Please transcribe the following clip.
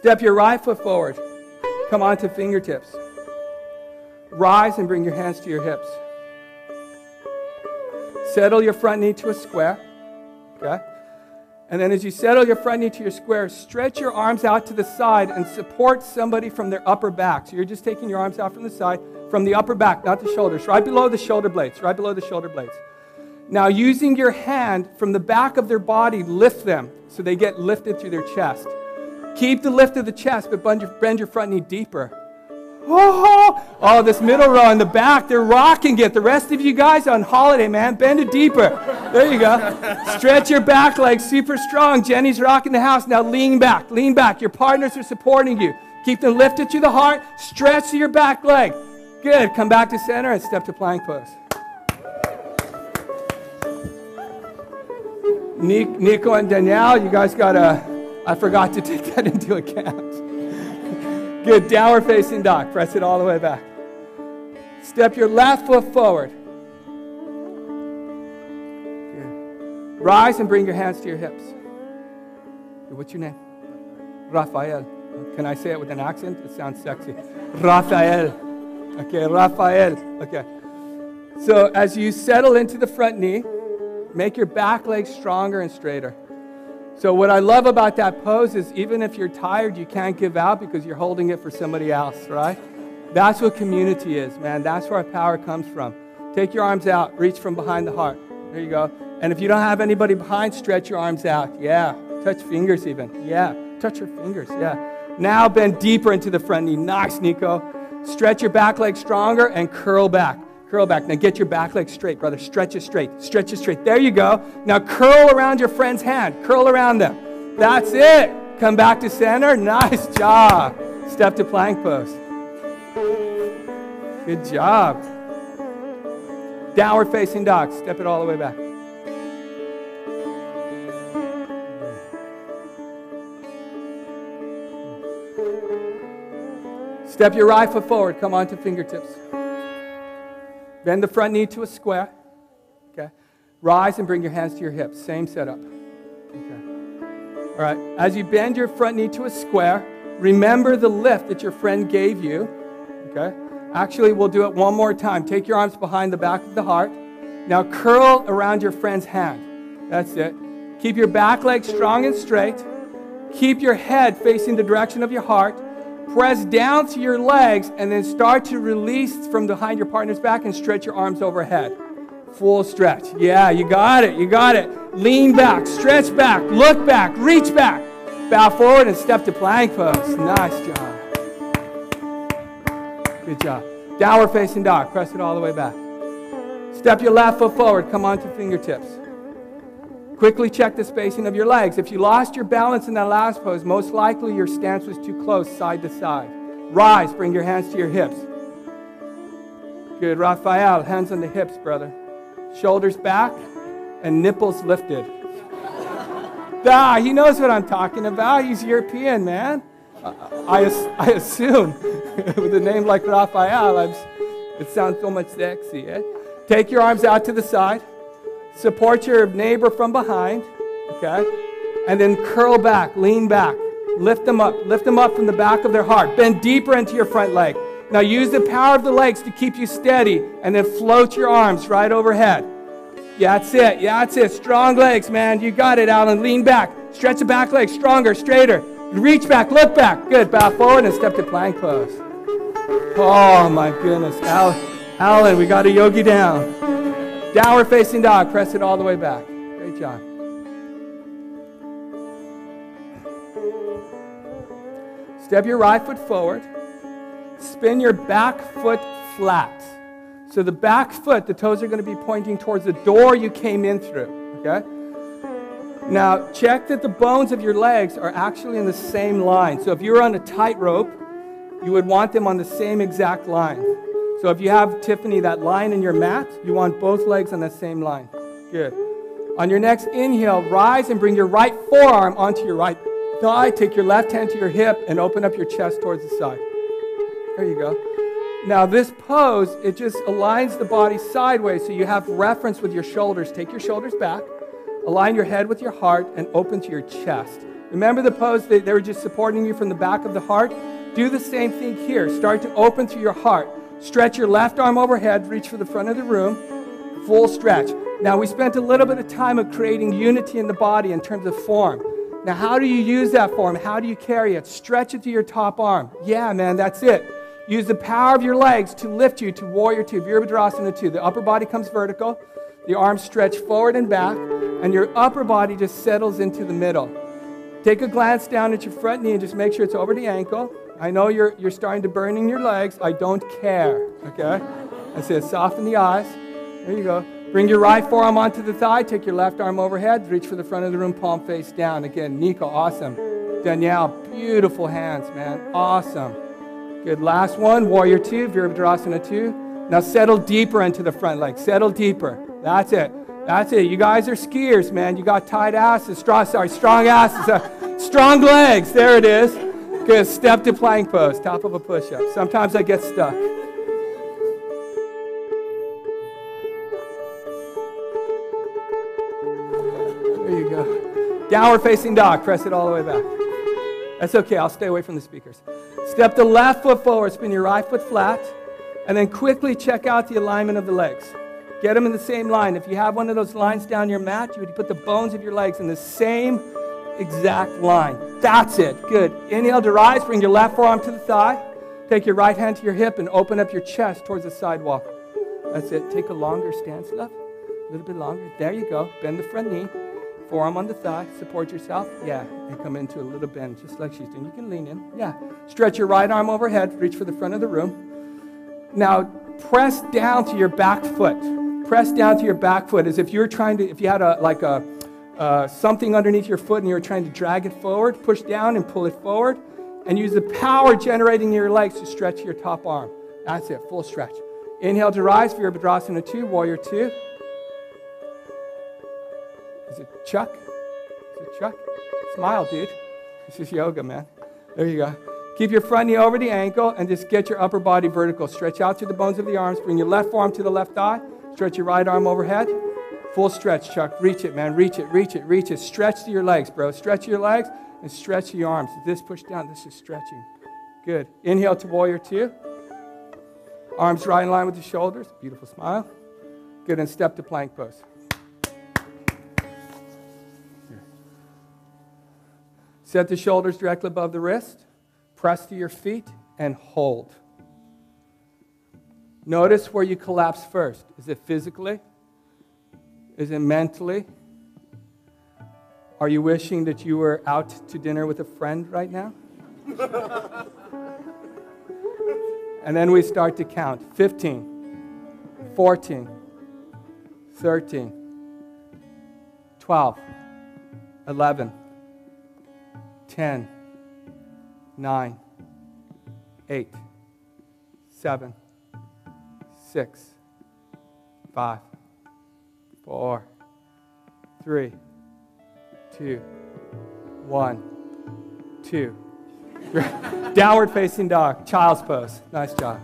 Step your right foot forward. Come on to fingertips. Rise and bring your hands to your hips. Settle your front knee to a square. Okay? And then as you settle your front knee to your square, stretch your arms out to the side and support somebody from their upper back. So you're just taking your arms out from the side, from the upper back, not the shoulders, right below the shoulder blades, right below the shoulder blades. Now, using your hand from the back of their body, lift them so they get lifted through their chest. Keep the lift of the chest, but bend your, bend your front knee deeper. Oh, oh, this middle row in the back, they're rocking it. The rest of you guys on holiday, man, bend it deeper. There you go. Stretch your back leg super strong. Jenny's rocking the house. Now lean back, lean back. Your partners are supporting you. Keep them lifted to the heart. Stretch your back leg. Good. Come back to center and step to plank pose. Nico and Danielle, you guys got a. I forgot to take that into account. Good. Downward facing dog. Press it all the way back. Step your left foot forward. Good. Rise and bring your hands to your hips. What's your name? Raphael. Can I say it with an accent? It sounds sexy. Raphael. Okay, Raphael. Okay. So as you settle into the front knee, make your back leg stronger and straighter. So, what I love about that pose is even if you're tired, you can't give out because you're holding it for somebody else, right? That's what community is, man. That's where our power comes from. Take your arms out, reach from behind the heart. There you go. And if you don't have anybody behind, stretch your arms out. Yeah. Touch fingers even. Yeah. Touch your fingers. Yeah. Now bend deeper into the front knee. Nice, Nico. Stretch your back leg stronger and curl back. Curl back. Now get your back leg straight, brother. Stretch it straight. Stretch it straight. There you go. Now curl around your friend's hand. Curl around them. That's it. Come back to center. Nice job. Step to plank pose. Good job. Downward facing dog. Step it all the way back. Step your right foot forward. Come on to fingertips. Bend the front knee to a square. Okay. Rise and bring your hands to your hips. Same setup. Okay. All right. As you bend your front knee to a square, remember the lift that your friend gave you. Okay. Actually, we'll do it one more time. Take your arms behind the back of the heart. Now curl around your friend's hand. That's it. Keep your back leg strong and straight. Keep your head facing the direction of your heart Press down to your legs and then start to release from behind your partner's back and stretch your arms overhead. Full stretch. Yeah, you got it. You got it. Lean back, stretch back, look back, reach back. Bow forward and step to plank pose. Nice job. Good job. Downward facing dog. Press it all the way back. Step your left foot forward. Come on to fingertips. Quickly check the spacing of your legs. If you lost your balance in that last pose, most likely your stance was too close side to side. Rise, bring your hands to your hips. Good, Raphael, hands on the hips, brother. Shoulders back and nipples lifted. ah, he knows what I'm talking about. He's European, man. I, I assume with a name like Raphael, I'm, it sounds so much sexy. Eh? Take your arms out to the side. Support your neighbor from behind, okay? And then curl back, lean back. Lift them up. Lift them up from the back of their heart. Bend deeper into your front leg. Now use the power of the legs to keep you steady and then float your arms right overhead. Yeah, that's it. Yeah, that's it. Strong legs, man. You got it, Alan. Lean back. Stretch the back leg stronger, straighter. Reach back, look back. Good. Bow forward and step to plank pose. Oh, my goodness. Alan, Alan we got a yogi down. Downward facing dog. Press it all the way back. Great job. Step your right foot forward. Spin your back foot flat. So the back foot, the toes are going to be pointing towards the door you came in through. Okay? Now, check that the bones of your legs are actually in the same line. So if you're on a tightrope, you would want them on the same exact line. So if you have, Tiffany, that line in your mat, you want both legs on the same line. Good. On your next inhale, rise and bring your right forearm onto your right thigh. Take your left hand to your hip and open up your chest towards the side. There you go. Now, this pose, it just aligns the body sideways so you have reference with your shoulders. Take your shoulders back, align your head with your heart, and open to your chest. Remember the pose that they were just supporting you from the back of the heart? Do the same thing here. Start to open through your heart. Stretch your left arm overhead, reach for the front of the room, full stretch. Now, we spent a little bit of time of creating unity in the body in terms of form. Now, how do you use that form? How do you carry it? Stretch it to your top arm. Yeah, man, that's it. Use the power of your legs to lift you to warrior two, Virabhadrasana two. The upper body comes vertical, the arms stretch forward and back, and your upper body just settles into the middle. Take a glance down at your front knee and just make sure it's over the ankle. I know you're, you're starting to burn in your legs. I don't care, okay? I said, soften the eyes. There you go. Bring your right forearm onto the thigh. Take your left arm overhead. Reach for the front of the room, palm face down. Again, Nico, awesome. Danielle, beautiful hands, man. Awesome. Good. Last one, warrior two, Virabhadrasana two. Now settle deeper into the front leg. Settle deeper. That's it. That's it. You guys are skiers, man. You got tight asses. Strong, sorry, strong asses. Uh, strong legs. There it is. Good. Step to plank pose. Top of a push up. Sometimes I get stuck. There you go. Downward facing dog. Press it all the way back. That's okay. I'll stay away from the speakers. Step the left foot forward. Spin your right foot flat. And then quickly check out the alignment of the legs. Get them in the same line. If you have one of those lines down your mat, you would put the bones of your legs in the same exact line. That's it. Good. Inhale to rise. Bring your left forearm to the thigh. Take your right hand to your hip and open up your chest towards the sidewalk. That's it. Take a longer stance, love. A little bit longer. There you go. Bend the front knee. Forearm on the thigh. Support yourself. Yeah. And come into a little bend, just like she's doing. You can lean in. Yeah. Stretch your right arm overhead. Reach for the front of the room. Now, press down to your back foot press down to your back foot as if you're trying to, if you had a, like a, uh, something underneath your foot and you're trying to drag it forward, push down and pull it forward, and use the power generating in your legs to stretch your top arm. That's it, full stretch. Inhale to rise, Virabhadrasana 2, Warrior 2. Is it Chuck? Is it Chuck? Smile, dude. This is yoga, man. There you go. Keep your front knee over the ankle and just get your upper body vertical. Stretch out through the bones of the arms. Bring your left forearm to the left thigh. Stretch your right arm overhead. Full stretch, Chuck. Reach it, man. Reach it, reach it, reach it. Stretch to your legs, bro. Stretch your legs and stretch your arms. This push down, this is stretching. Good. Inhale to warrior two. Arms right in line with the shoulders. Beautiful smile. Good. And step to plank pose. Set the shoulders directly above the wrist. Press to your feet and hold. Notice where you collapse first. Is it physically? Is it mentally? Are you wishing that you were out to dinner with a friend right now? and then we start to count 15, 14, 13, 12, 11, 10, 9, 8, 7, six, five, four, three, two, one, two. Downward facing dog, child's pose. Nice job.